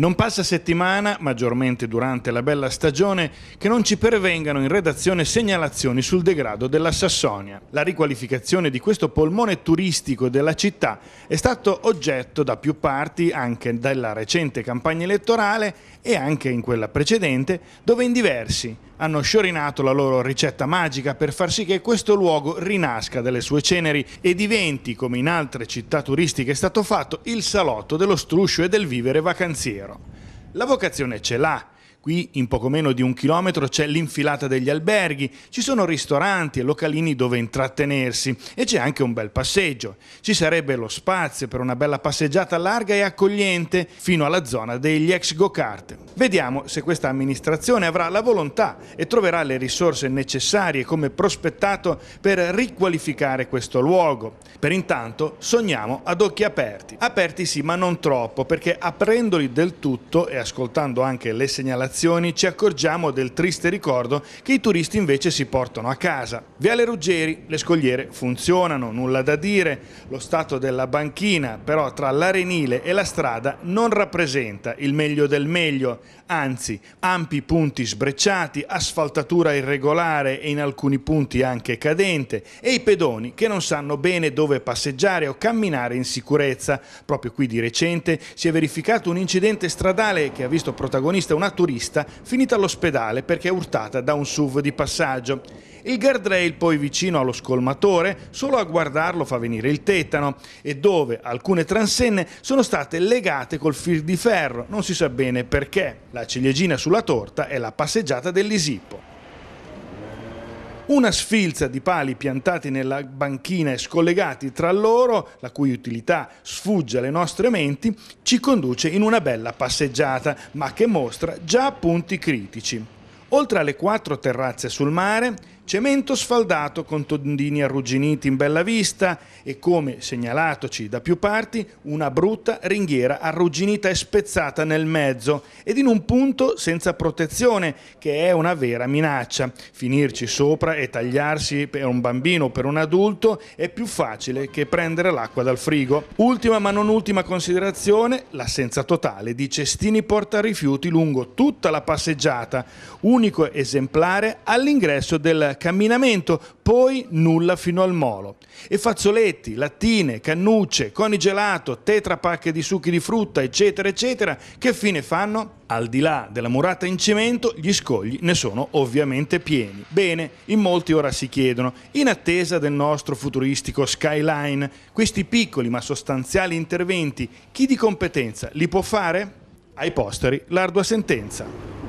Non passa settimana, maggiormente durante la bella stagione, che non ci pervengano in redazione segnalazioni sul degrado della Sassonia. La riqualificazione di questo polmone turistico della città è stato oggetto da più parti anche della recente campagna elettorale e anche in quella precedente, dove in diversi hanno sciorinato la loro ricetta magica per far sì che questo luogo rinasca dalle sue ceneri e diventi, come in altre città turistiche è stato fatto, il salotto dello struscio e del vivere vacanziero. La vocazione ce l'ha, Qui in poco meno di un chilometro c'è l'infilata degli alberghi, ci sono ristoranti e localini dove intrattenersi e c'è anche un bel passeggio. Ci sarebbe lo spazio per una bella passeggiata larga e accogliente fino alla zona degli ex go-kart. Vediamo se questa amministrazione avrà la volontà e troverà le risorse necessarie come prospettato per riqualificare questo luogo. Per intanto sogniamo ad occhi aperti. Aperti sì, ma non troppo, perché aprendoli del tutto e ascoltando anche le segnalazioni ci accorgiamo del triste ricordo che i turisti invece si portano a casa. Viale Ruggeri, le scogliere funzionano, nulla da dire, lo stato della banchina però tra l'arenile e la strada non rappresenta il meglio del meglio, anzi ampi punti sbrecciati, asfaltatura irregolare e in alcuni punti anche cadente e i pedoni che non sanno bene dove passeggiare o camminare in sicurezza. Proprio qui di recente si è verificato un incidente stradale che ha visto protagonista una turista finita all'ospedale perché urtata da un SUV di passaggio. Il guardrail poi vicino allo scolmatore, solo a guardarlo fa venire il tetano e dove alcune transenne sono state legate col fil di ferro, non si sa bene perché. La ciliegina sulla torta è la passeggiata dell'Isippo. Una sfilza di pali piantati nella banchina e scollegati tra loro, la cui utilità sfugge alle nostre menti, ci conduce in una bella passeggiata, ma che mostra già punti critici. Oltre alle quattro terrazze sul mare, Cemento sfaldato con tondini arrugginiti in bella vista e, come segnalatoci da più parti, una brutta ringhiera arrugginita e spezzata nel mezzo ed in un punto senza protezione, che è una vera minaccia. Finirci sopra e tagliarsi per un bambino o per un adulto è più facile che prendere l'acqua dal frigo. Ultima ma non ultima considerazione, l'assenza totale di cestini porta rifiuti lungo tutta la passeggiata, unico esemplare all'ingresso del camminamento, poi nulla fino al molo. E fazzoletti, lattine, cannucce, coni gelato, tetrapacche di succhi di frutta, eccetera, eccetera, che fine fanno? Al di là della murata in cemento, gli scogli ne sono ovviamente pieni. Bene, in molti ora si chiedono, in attesa del nostro futuristico skyline, questi piccoli ma sostanziali interventi, chi di competenza li può fare? Ai posteri, l'ardua sentenza.